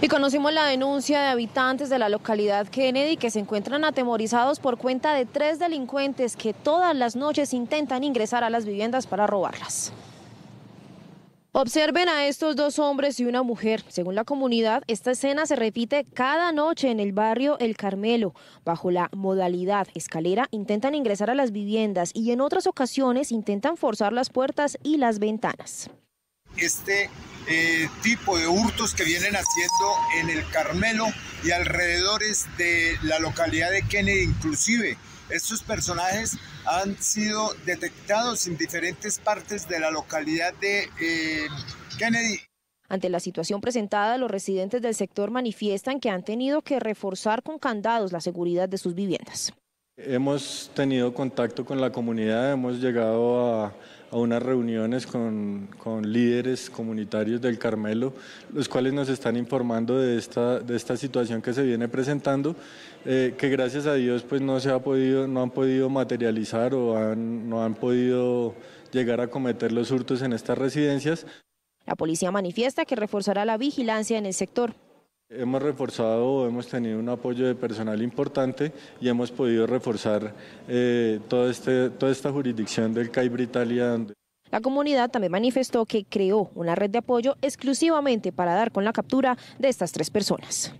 Y conocimos la denuncia de habitantes de la localidad Kennedy que se encuentran atemorizados por cuenta de tres delincuentes que todas las noches intentan ingresar a las viviendas para robarlas. Observen a estos dos hombres y una mujer. Según la comunidad, esta escena se repite cada noche en el barrio El Carmelo. Bajo la modalidad escalera, intentan ingresar a las viviendas y en otras ocasiones intentan forzar las puertas y las ventanas. Este eh, tipo de hurtos que vienen haciendo en el Carmelo y alrededores de la localidad de Kennedy inclusive. Estos personajes han sido detectados en diferentes partes de la localidad de eh, Kennedy. Ante la situación presentada, los residentes del sector manifiestan que han tenido que reforzar con candados la seguridad de sus viviendas. Hemos tenido contacto con la comunidad, hemos llegado a, unas reuniones con, líderes comunitarios del Carmelo, los cuales nos están informando de esta, situación que se viene presentando, eh, que gracias a Dios pues no, se ha podido, no han podido materializar o no han podido llegar a cometer los hurtos en estas residencias. La policía manifiesta que reforzará la vigilancia en el sector. Hemos reforzado, hemos tenido un apoyo de personal importante y hemos podido reforzar eh, este, toda esta jurisdicción del CAI Britalia. La comunidad también manifestó que creó una red de apoyo exclusivamente para dar con la captura de estas tres personas.